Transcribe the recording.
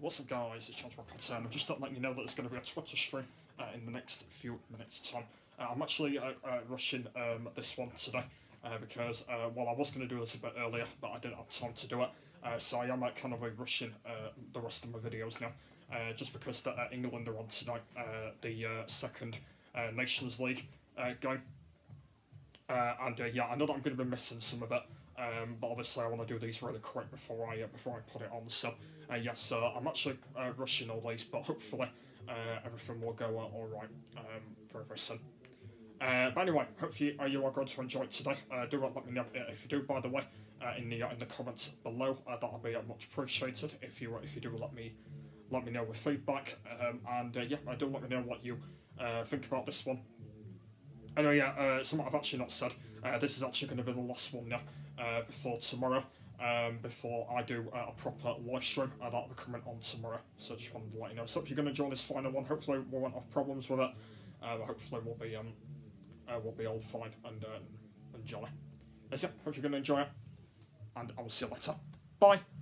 What's up guys, it's Charles Rock and I'm just letting you know that there's going to be a Twitter stream uh, in the next few minutes time. Uh, I'm actually uh, uh, rushing um, this one today uh, because, uh, well I was going to do this a bit earlier but I didn't have time to do it. So I am kind of rushing the rest of my videos now. Just because the, England are on tonight, the second Nations League game. And yeah, I know that I'm going to be missing some of it, um, but obviously I want to do these really quick before I uh, before I put it on. So uh, yes, I'm actually uh, rushing all these, but hopefully uh, everything will go all right um, very very soon. Uh, but anyway, hopefully uh, you are going to enjoy it today. Uh, do let me know if you do. By the way, uh, in the in the comments below, that'll be much appreciated. If you if you do let me let me know with feedback, um, and yeah, uh, do let me know what you think about this one. Anyway, yeah, something I've actually not said. Uh, this is actually going to be the last one now uh, before tomorrow. Um, before I do uh, a proper live stream, uh, that'll be coming on tomorrow. So just wanted to let you know. So if you're going to join this final one, hopefully we won't have problems with it. Uh, hopefully we'll be um, uh, we'll be all fine and uh, and jolly. That's it. Hope you're going to enjoy it, and I will see you later. Bye.